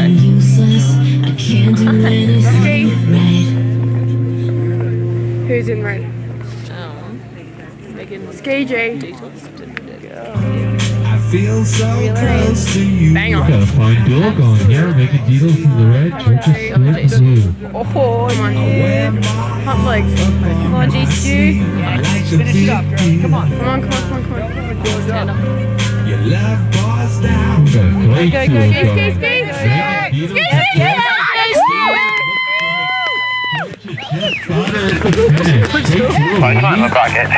I'm useless. I can't do anything right. Who's in red? Um, Megan Ski J. I feel so close to you. Bang on. Got a fine duel going here, Megan Detels to the red, Churches split the blue. Oh, come on. Hot legs. Come on, G Stu. I finish it up, Come on. Come on, come on, come on, come on. stand up. Your love pours down. We got a great Go, go, duel ski, going. ski, ski. Megan Detels Ski, ski, ski. Churches just got it